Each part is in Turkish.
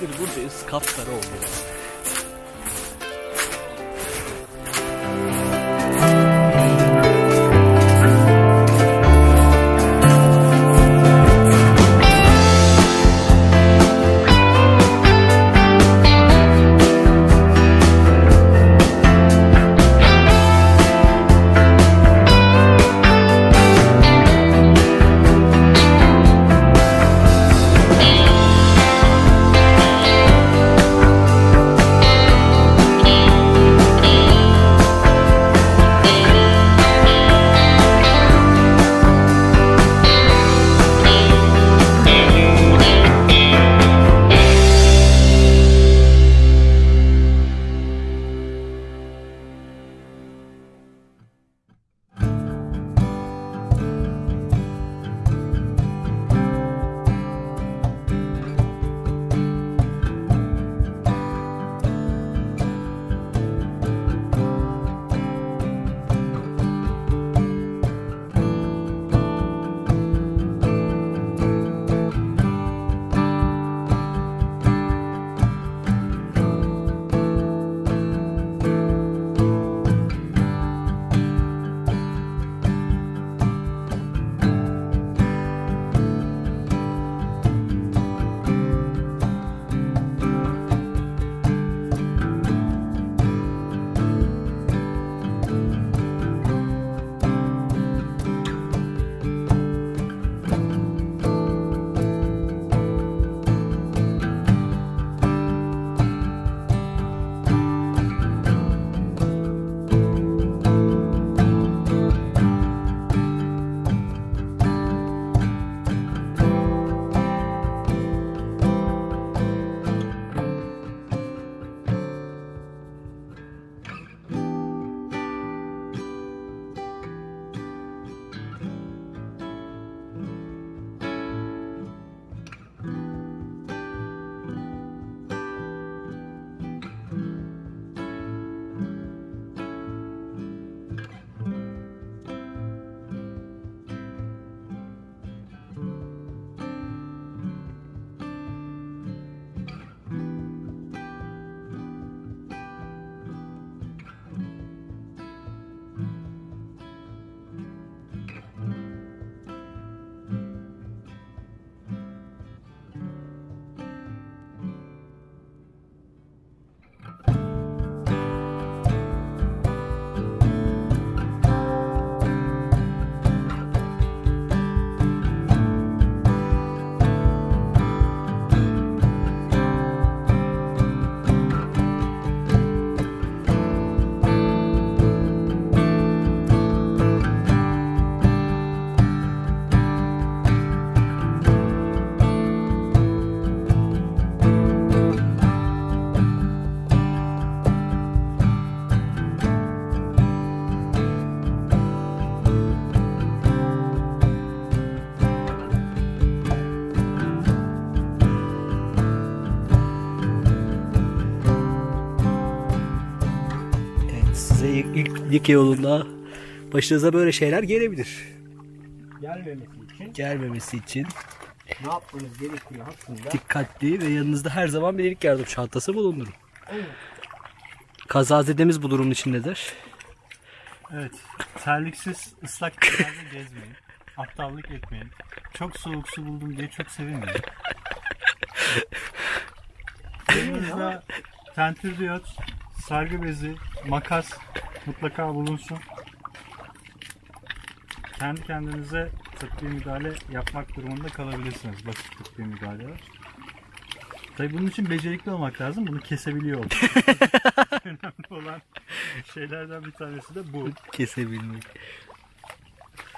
Günlerdir buradayız. Kapkara oldu. İlk, ilk yolunda başınıza böyle şeyler gelebilir. Gelmemesi için Gelmemesi için ne yapmanız gerekiyor aslında? dikkatli ve yanınızda her zaman bir ilk yardım çantası bulundurun. Kazazedemiz bu durumun içindedir. Evet. Terliksiz ıslak yerlerde gezmeyin. Aptallık etmeyin. Çok soğuk su buldum diye çok sevinmeyin. Yanınızda tentür diyot, sargı bezi, makas mutlaka bulunsun. Kendi kendinize tıbbi müdahale yapmak durumunda kalabilirsiniz. Basit tıbbi müdahaleler. Tabii bunun için becerikli olmak lazım. Bunu kesebiliyor olmak. Önemli olan şeylerden bir tanesi de bu. Kesebilmek.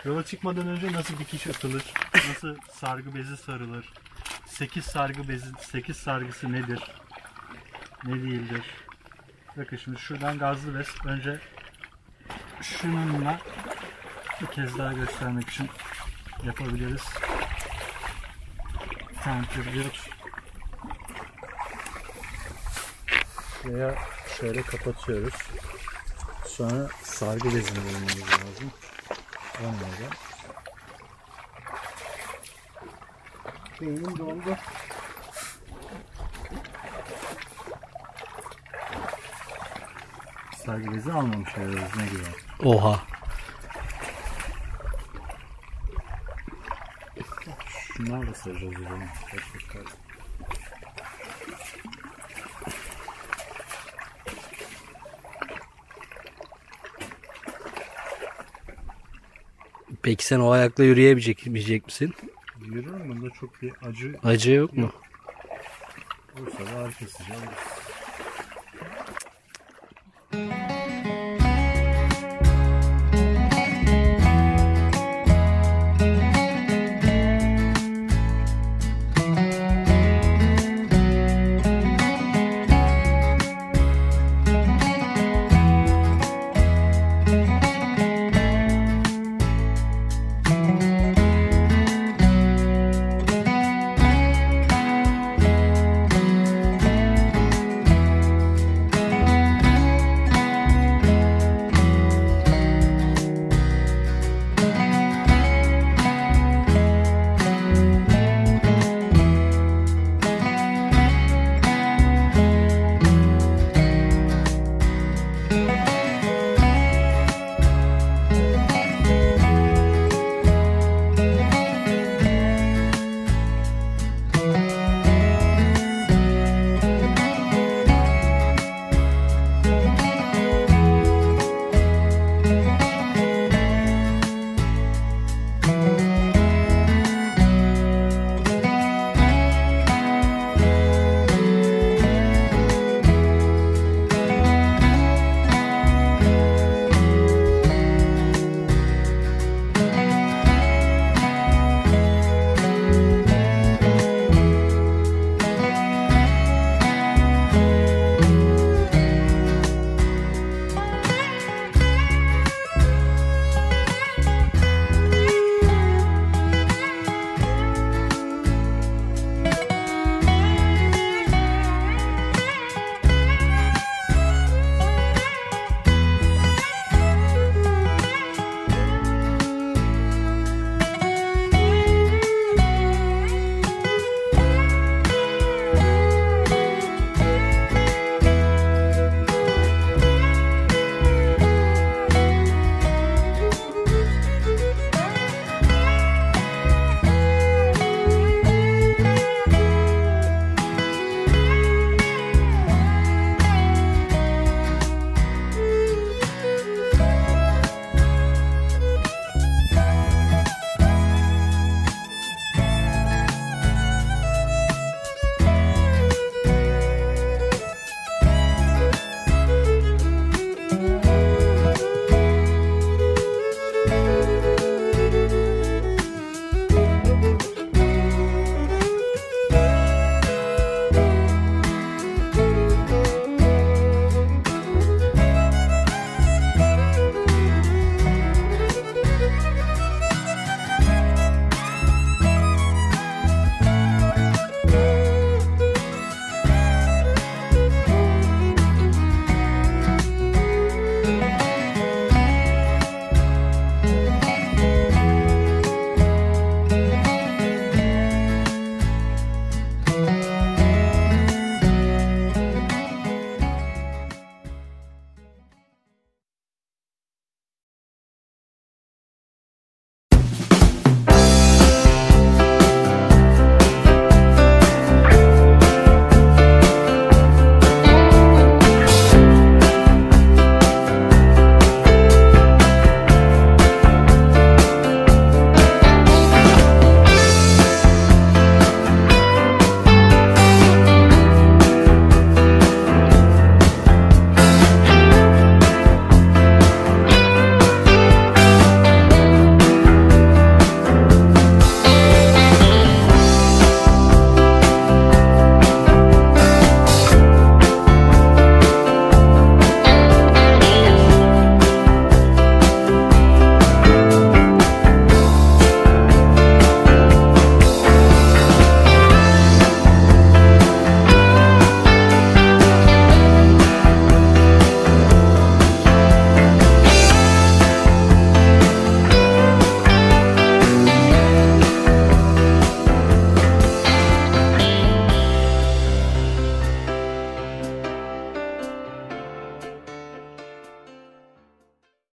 Yola çıkmadan önce nasıl dikiş atılır? Nasıl sargı bezi sarılır? 8 sargı bezi, 8 sargısı nedir? Ne değildir? Bakın şimdi şuradan gazlı bez. Önce şununla bir kez daha göstermek için yapabiliriz. Tentürlüyor. Veya şöyle kapatıyoruz. Sonra sargı bezini bulmamız lazım. Olmadı. Beynim dondu. Sargı bezi almamış herhalde ne gibi. Oha. Şunlar da saracağız o zaman. Peki sen o ayakla yürüyebilecek yiyecek misin? Yürürüm bunda çok bir acı Acı yok mu? olursa da ağrı kesici alırız. Thank you.